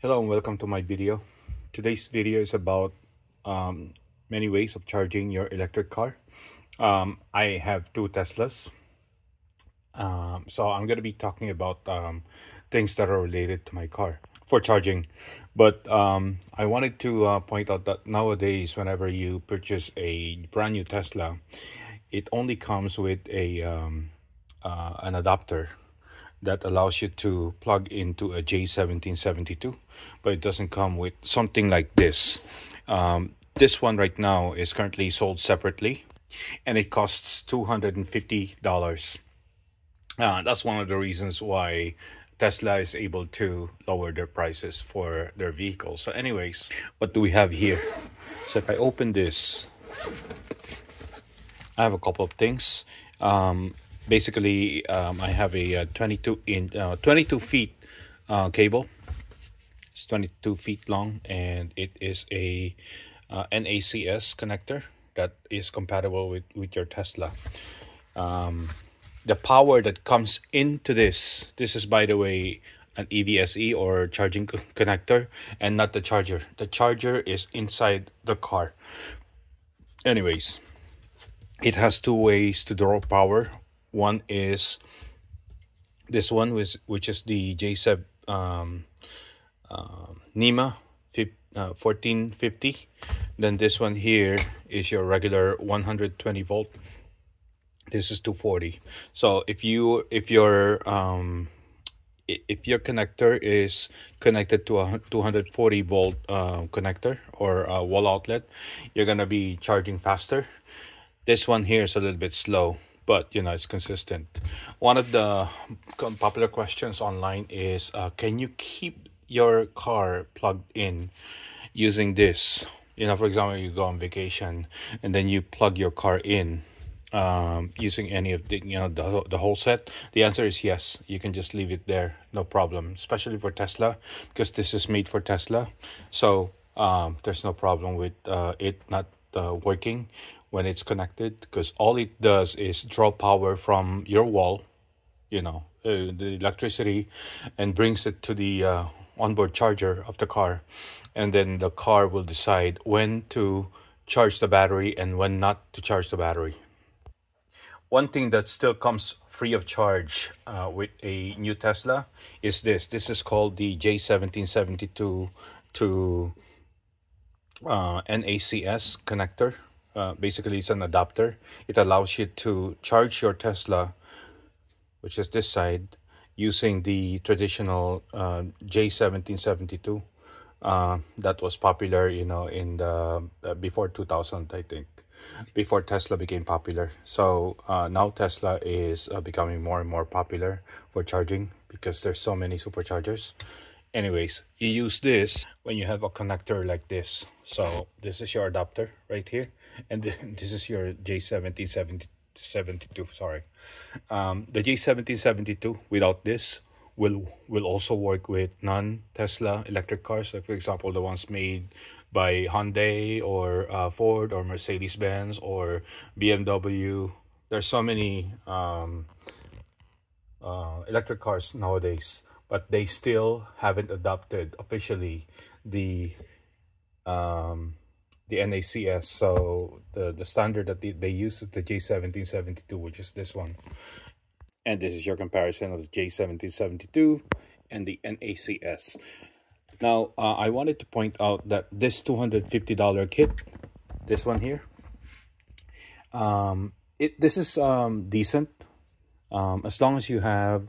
Hello and welcome to my video. Today's video is about um, many ways of charging your electric car. Um, I have two Teslas. Um, so I'm going to be talking about um, things that are related to my car for charging. But um, I wanted to uh, point out that nowadays, whenever you purchase a brand new Tesla, it only comes with a um, uh, an adapter that allows you to plug into a J1772 but it doesn't come with something like this. Um, this one right now is currently sold separately and it costs $250 uh, that's one of the reasons why Tesla is able to lower their prices for their vehicles. So anyways what do we have here? So if I open this I have a couple of things. Um, basically um, I have a, uh, 22 in uh, 22 feet uh, cable. It's 22 feet long and it is a uh, NACS connector that is compatible with with your Tesla. Um, the power that comes into this this is by the way an EVSE or charging connector and not the charger. The charger is inside the car. Anyways it has two ways to draw power one is this one, which, which is the J7 um, uh, NEMA uh, 1450. Then this one here is your regular 120 volt. This is 240. So if you if your um, if your connector is connected to a 240 volt uh, connector or a wall outlet, you're gonna be charging faster. This one here is a little bit slow but you know it's consistent. One of the popular questions online is uh, can you keep your car plugged in using this? You know for example you go on vacation and then you plug your car in um, using any of the you know the, the whole set. The answer is yes. You can just leave it there. No problem. Especially for tesla because this is made for tesla. So um, there's no problem with uh, it not uh, working when it's connected because all it does is draw power from your wall you know uh, the electricity and brings it to the uh, onboard charger of the car. And then the car will decide when to charge the battery and when not to charge the battery. One thing that still comes free of charge uh, with a new Tesla is this. This is called the J1772 to uh, NACS connector. Uh, basically it's an adapter. It allows you to charge your tesla which is this side using the traditional uh, j1772 uh, that was popular you know in the uh, before 2000 i think before tesla became popular. So uh, now tesla is becoming more and more popular for charging because there's so many superchargers anyways you use this when you have a connector like this. So this is your adapter right here and this is your j1772 sorry. Um, the j1772 without this will will also work with non-tesla electric cars like for example the ones made by hyundai or uh, ford or mercedes-benz or bmw there's so many um, uh, electric cars nowadays but they still haven't adopted officially the um, the NACS. So the, the standard that they, they use is the J1772, which is this one. And this is your comparison of the J1772 and the NACS. Now, uh, I wanted to point out that this $250 kit, this one here, um, it this is um, decent um, as long as you have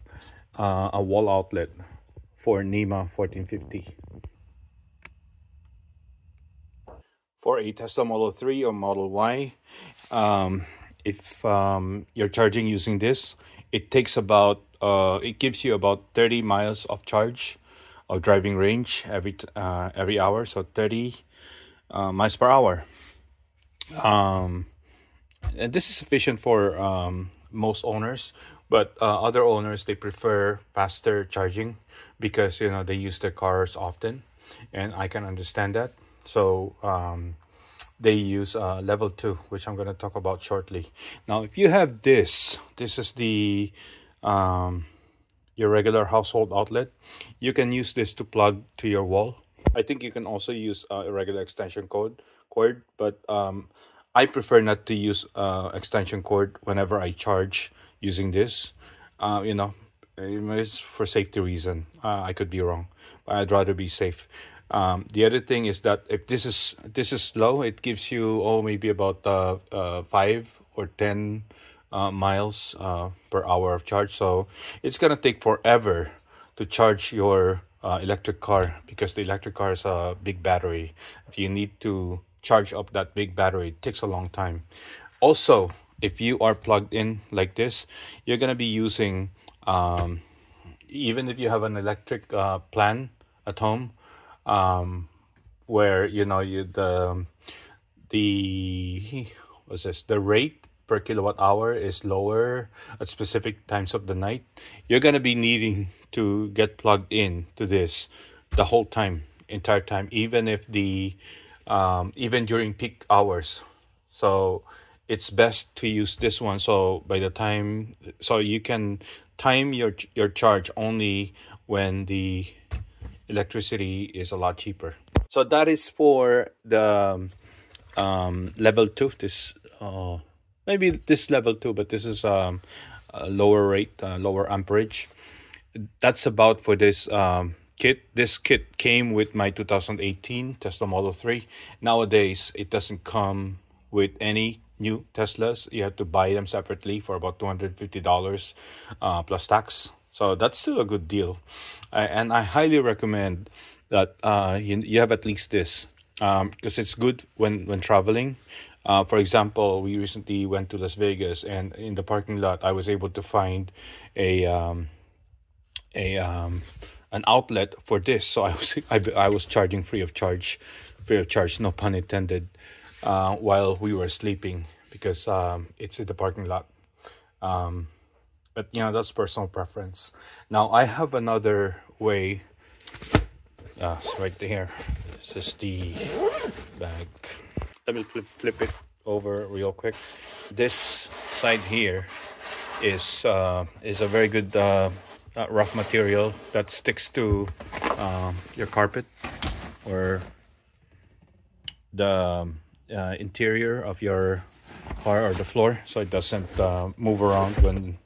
uh, a wall outlet for NEMA 1450. For a Tesla Model 3 or Model Y, um, if um, you're charging using this, it takes about, uh, it gives you about 30 miles of charge of driving range every uh, every hour, so 30 uh, miles per hour. Um, and this is sufficient for um, most owners but uh, other owners they prefer faster charging because you know they use their cars often and i can understand that. So um, they use uh, level 2 which i'm going to talk about shortly. Now if you have this this is the um, your regular household outlet you can use this to plug to your wall. I think you can also use uh, a regular extension cord cord but um, i prefer not to use uh, extension cord whenever i charge using this. Uh, you know it's for safety reason. Uh, i could be wrong i'd rather be safe. Um, the other thing is that if this is this is slow it gives you oh maybe about uh, uh, five or ten uh, miles uh, per hour of charge. So it's gonna take forever to charge your uh, electric car because the electric car is a big battery. If you need to charge up that big battery it takes a long time. Also if you are plugged in like this you're gonna be using um, even if you have an electric uh, plan at home um, where you know you the the what's this? The rate per kilowatt hour is lower at specific times of the night. You're going to be needing to get plugged in to this the whole time entire time even if the um, even during peak hours. So it's best to use this one. So by the time so you can time your your charge only when the electricity is a lot cheaper. So that is for the um, level 2 this uh, maybe this level 2 but this is um, a lower rate uh, lower amperage. That's about for this um, kit. This kit came with my 2018 tesla model 3 nowadays it doesn't come with any new Teslas. You have to buy them separately for about $250 uh, plus tax. So that's still a good deal. Uh, and I highly recommend that uh, you, you have at least this because um, it's good when, when traveling. Uh, for example, we recently went to Las Vegas, and in the parking lot, I was able to find a um, a um, an outlet for this. So I was I, I was charging free of charge, free of charge, no pun intended uh, while we were sleeping because um, it's in the parking lot. Um, but you know that's personal preference. Now I have another way. Uh, it's right there. This is the bag. Let me flip, flip it over real quick. This side here is uh, is a very good uh, uh rough material that sticks to um, your carpet or the uh, interior of your car or the floor so it doesn't uh, move around when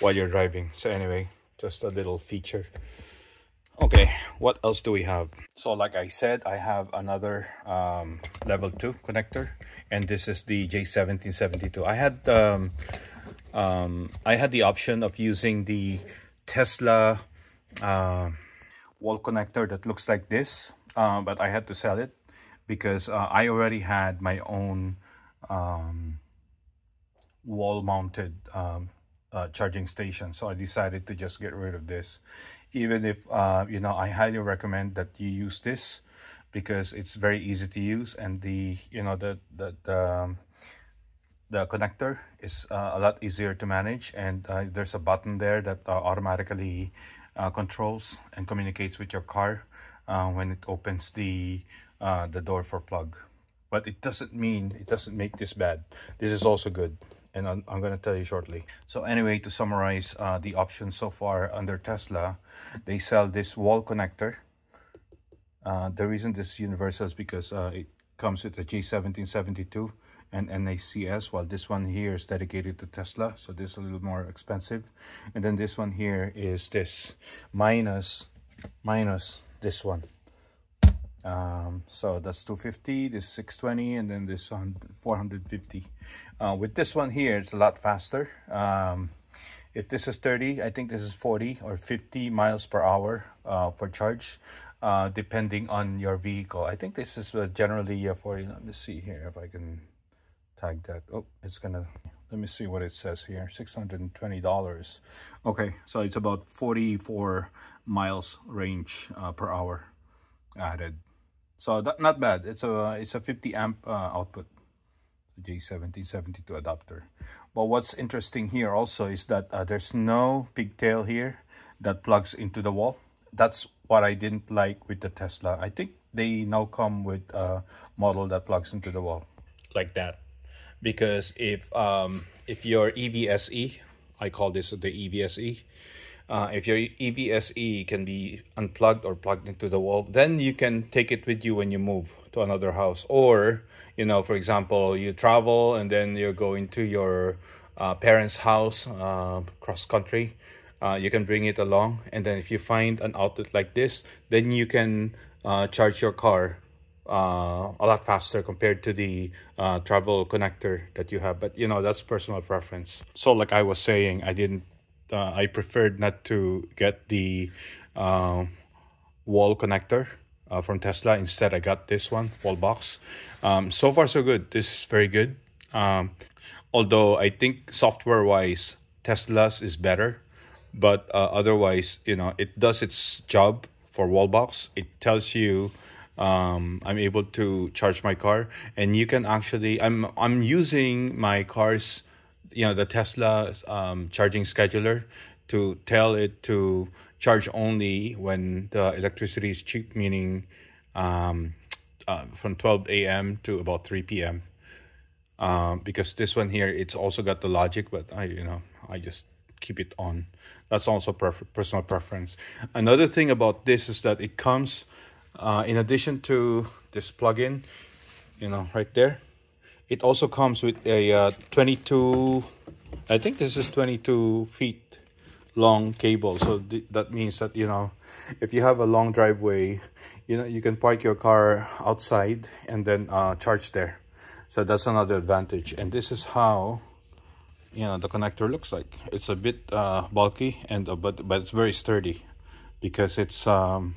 while you're driving. So anyway just a little feature. Okay what else do we have? So like i said i have another um, level 2 connector and this is the j1772 i had um, um, i had the option of using the tesla uh, wall connector that looks like this uh, but i had to sell it because uh, I already had my own um, wall mounted um, uh, charging station. So I decided to just get rid of this. Even if, uh, you know, I highly recommend that you use this because it's very easy to use and the, you know, the, the, the, um, the connector is uh, a lot easier to manage and uh, there's a button there that uh, automatically controls and communicates with your car when it opens the uh, the door for plug. But it doesn't mean, it doesn't make this bad. This is also good. And I'm, I'm going to tell you shortly. So anyway, to summarize uh, the options so far under Tesla, they sell this wall connector. Uh, the reason this is universal is because uh, it comes with a J1772 and NACS, while this one here is dedicated to Tesla. So this is a little more expensive. And then this one here is this minus, minus this one um, so that's 250 this 620 and then this one 450 uh, with this one here it's a lot faster. Um, if this is 30 I think this is 40 or 50 miles per hour uh, per charge uh, depending on your vehicle. I think this is uh, generally uh, 40 let me see here if I can tag that. Oh it's gonna let me see what it says here. $620 okay so it's about 44 miles range uh, per hour added so that not bad. It's a it's a 50 amp uh, output. J1772 adapter. But what's interesting here also is that uh, there's no pigtail here that plugs into the wall. That's what I didn't like with the Tesla. I think they now come with a model that plugs into the wall like that. Because if um, if your EVSE, I call this the EVSE, uh, if your EVSE can be unplugged or plugged into the wall, then you can take it with you when you move to another house. Or, you know, for example, you travel and then you're going to your uh, parents' house uh, cross country. Uh, you can bring it along, and then if you find an outlet like this, then you can uh, charge your car uh, a lot faster compared to the uh, travel connector that you have. But you know that's personal preference. So like I was saying, I didn't uh, I preferred not to get the uh, wall connector uh, from Tesla. Instead, I got this one, Wallbox. Um, so far, so good. This is very good. Um, although I think software-wise, Tesla's is better. But uh, otherwise, you know, it does its job for Wallbox. It tells you um, I'm able to charge my car, and you can actually. I'm I'm using my car's you know the Tesla um, charging scheduler to tell it to charge only when the electricity is cheap, meaning um, uh, from 12 a.m. to about 3 p.m. Um, because this one here, it's also got the logic, but I, you know, I just keep it on. That's also personal preference. Another thing about this is that it comes, uh, in addition to this plug-in, you know, right there, it also comes with a uh, 22 i think this is 22 feet long cable. So th that means that you know if you have a long driveway you know you can park your car outside and then uh, charge there. So that's another advantage. And this is how you know the connector looks like. It's a bit uh, bulky and uh, but but it's very sturdy because it's um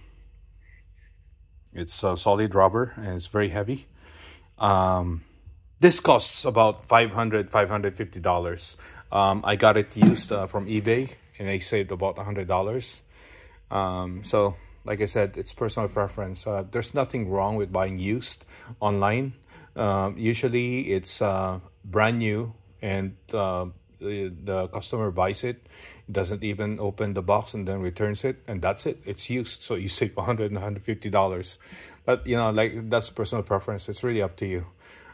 it's a solid rubber and it's very heavy. Um this costs about 500 $550. Um, I got it used uh, from eBay and I saved about $100. Um, so, like I said, it's personal preference. Uh, there's nothing wrong with buying used online. Um, usually it's uh, brand new and uh, the, the customer buys it, doesn't even open the box and then returns it, and that's it. It's used, so you save 100 and 150 dollars. But you know, like that's personal preference. It's really up to you.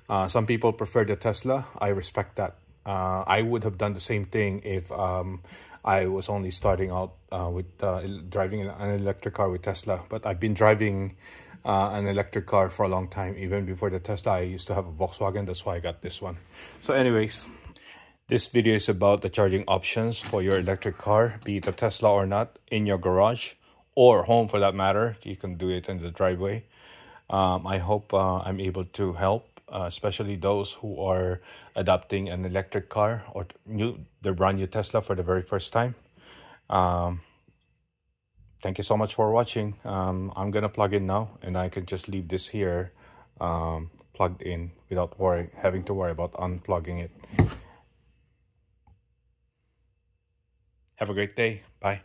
Uh, some people prefer the Tesla. I respect that. Uh, I would have done the same thing if um, I was only starting out uh, with uh, driving an electric car with Tesla. But I've been driving uh, an electric car for a long time. Even before the Tesla, I used to have a Volkswagen. That's why I got this one. So anyways, this video is about the charging options for your electric car, be it a Tesla or not, in your garage or home for that matter. You can do it in the driveway. Um, I hope uh, I'm able to help uh, especially those who are adopting an electric car or new the brand new Tesla for the very first time. Um, thank you so much for watching. Um, I'm gonna plug in now, and I can just leave this here um, plugged in without worry having to worry about unplugging it. Have a great day. Bye.